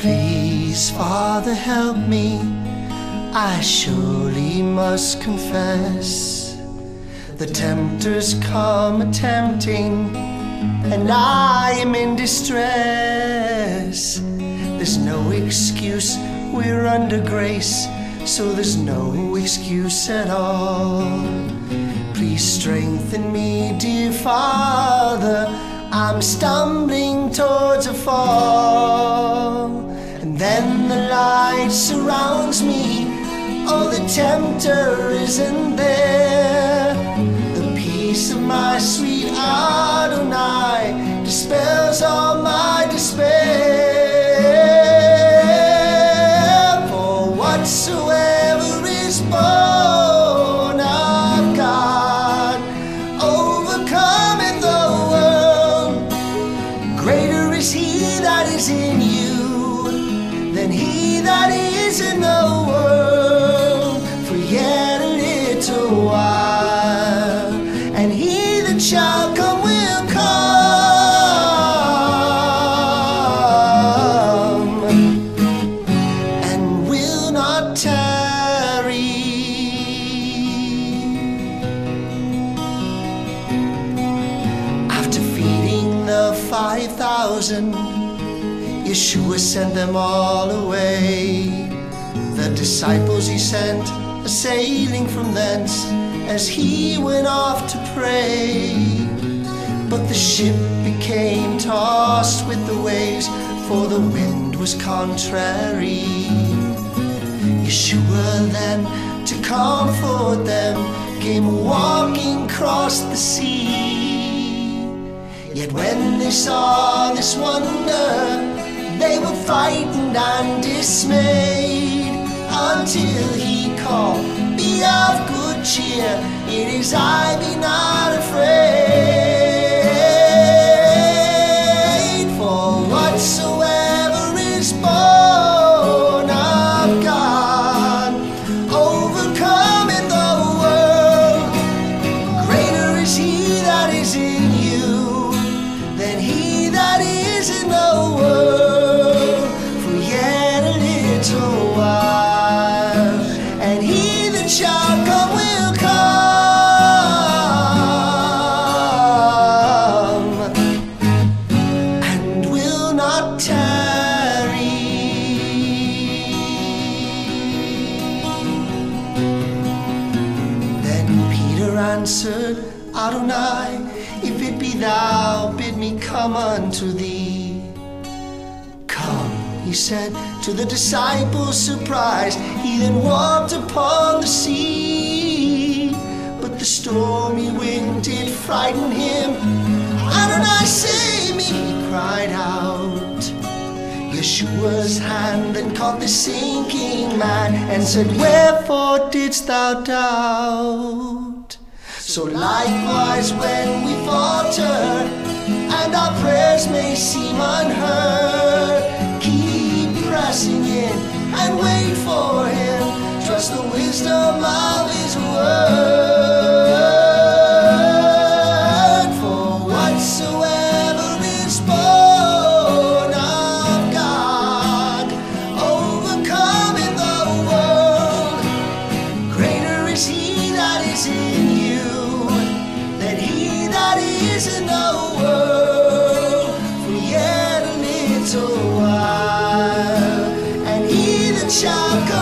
Please, Father, help me. I surely must confess. The tempter's come a tempting, and I am in distress. There's no excuse, we're under grace, so there's no excuse at all. Please strengthen me, dear Father. I'm stumbling towards a fall. And then the light surrounds me. Oh, the tempter isn't there. The peace of my sweet Adonai dispels all in the world. For yet a little while, and he that shall come will come and will not tarry. After feeding the 5,000, Yeshua sent them all away. The disciples he sent a sailing from thence as he went off to pray. But the ship became tossed with the waves, for the wind was contrary. Yeshua then, to comfort them, came walking across the sea. Yet when they saw this wonder, they were frightened and dismayed until he called, Be of good cheer, it is I, be not answered, Adonai, if it be thou, bid me come unto thee. Come, he said to the disciples, surprised. He then walked upon the sea. But the stormy wind did frighten him. Adonai, save me, he cried out. Yeshua's hand then caught the sinking man and said, Wherefore didst thou doubt? So likewise when we falter and our prayers may seem unheard, keep pressing in and wait for him. Trust the wisdom of his word. Shall come